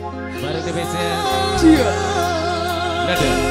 Baru TBC. Cia. Nada.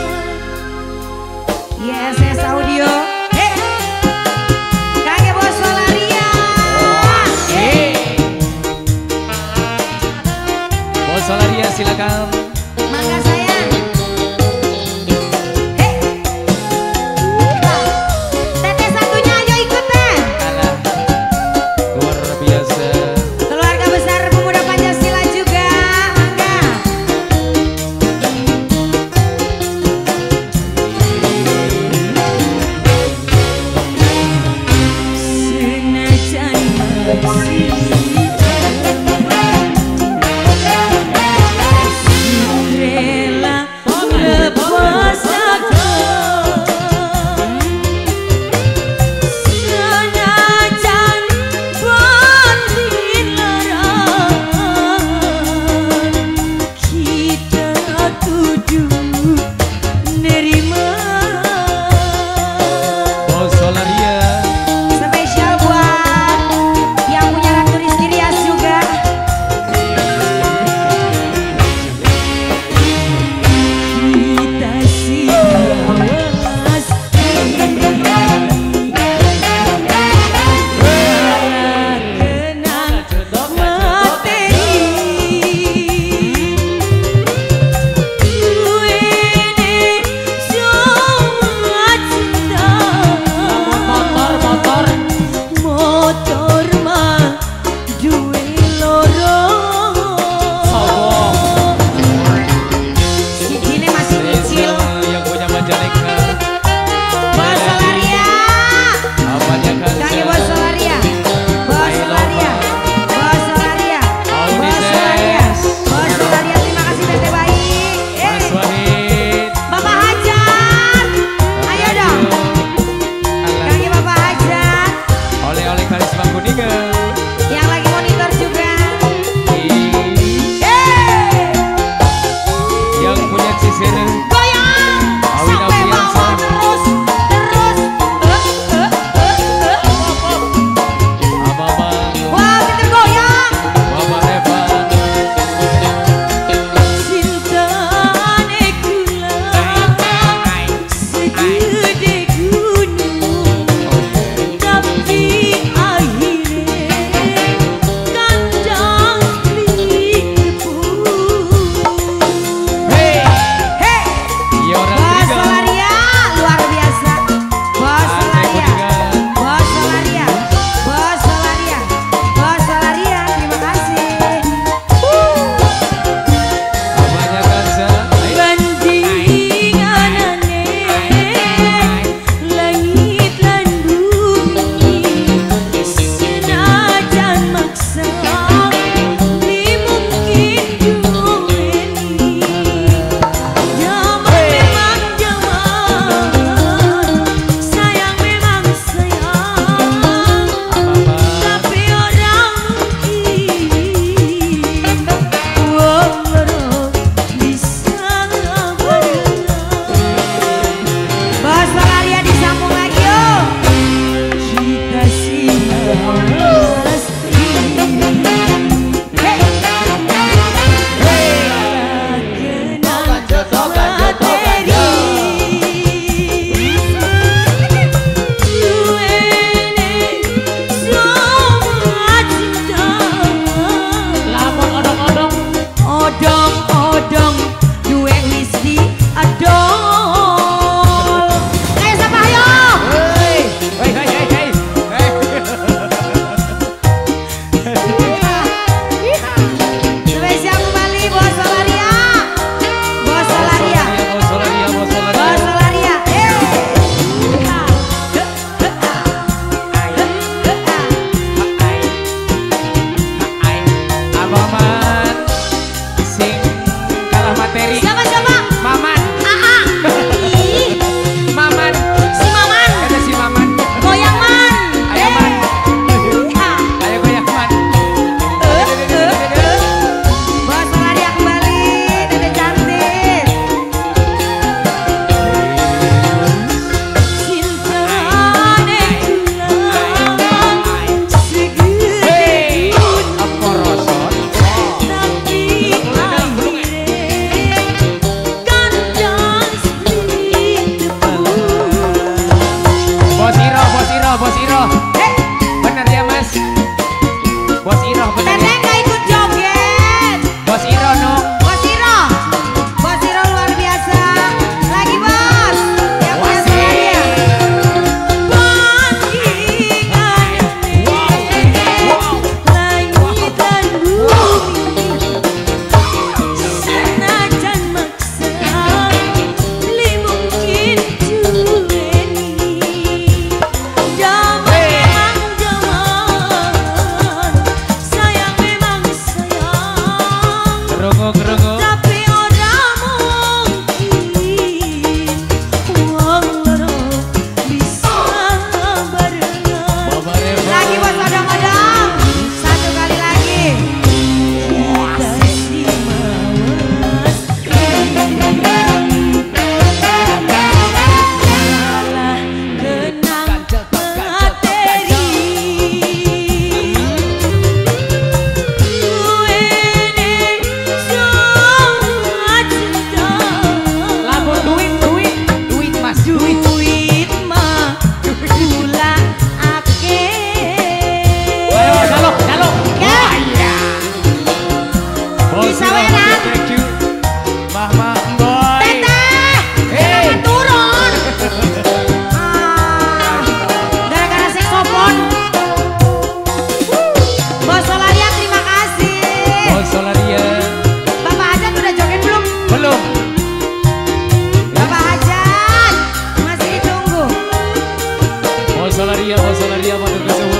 María, José María, Madre